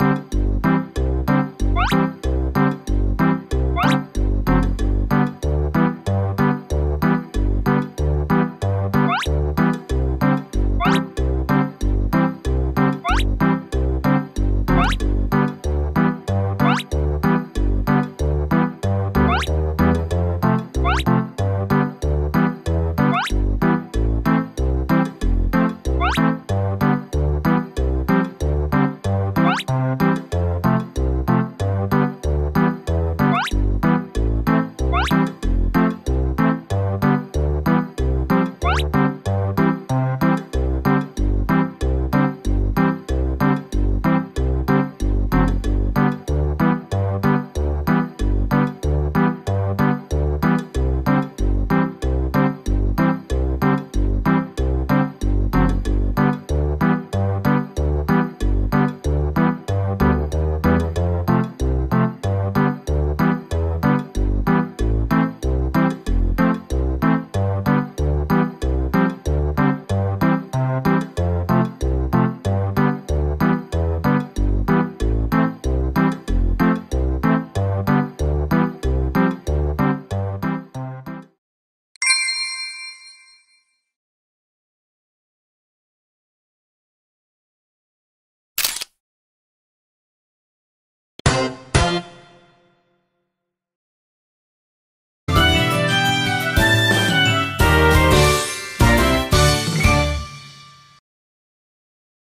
you